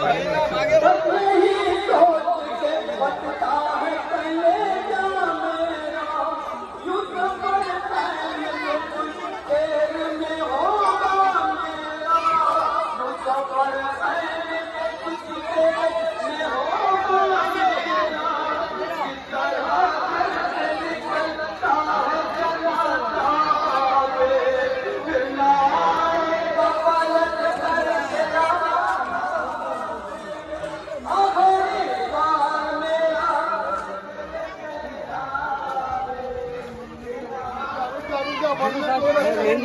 Yeah.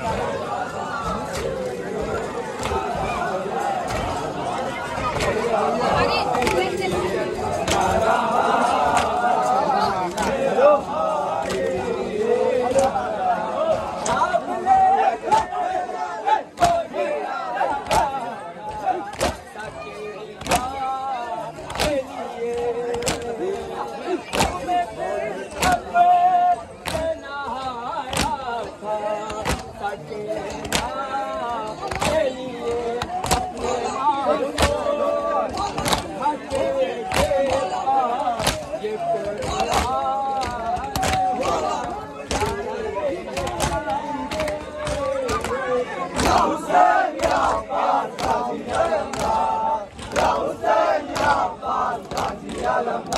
Allez, Alamda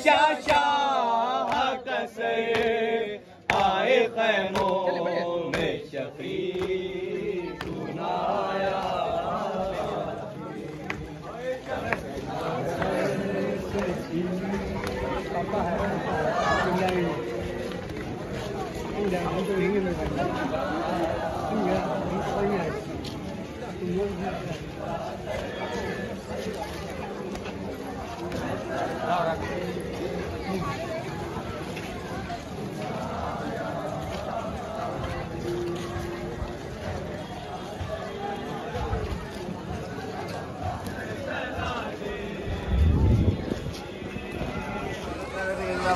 إن 个谁 الرأس لحق، فإنما يحضر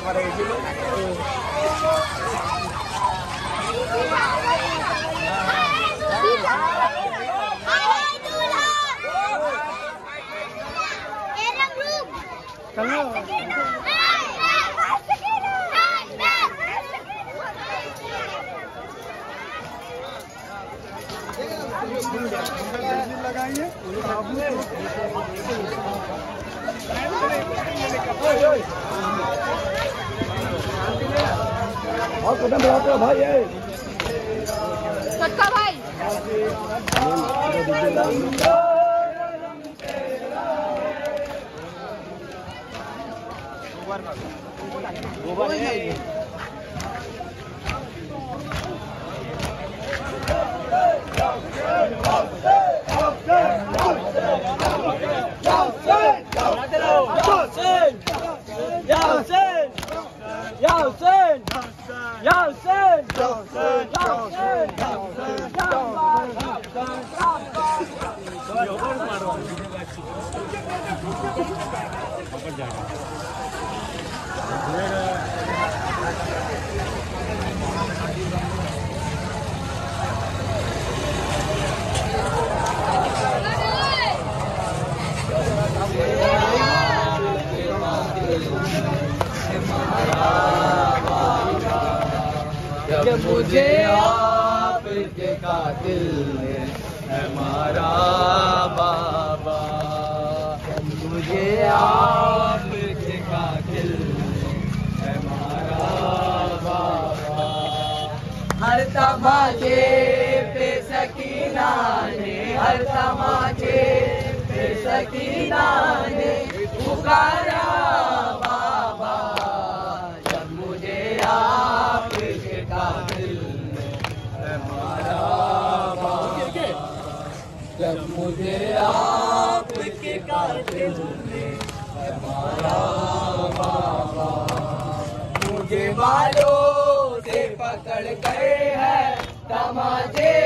para decirlo. لگائیے اور قدم بڑھاتے ہو بھائی سکا بھائی گوبر ہے مجھے آپ کے قاتل نے ہمارا بابا جب مجھے آپ کے قاتل نے ہمارا بابا ہر تماچے پہ سکینہ نے، ہر تماچے پہ سکینہ نے پکارا بابا، جب مجھے آپ کے قاتل نے ہمارا بابا، جب مجھے آپ کے قاتل نے ہمارا بابا، مجھے بالوں Ramadev.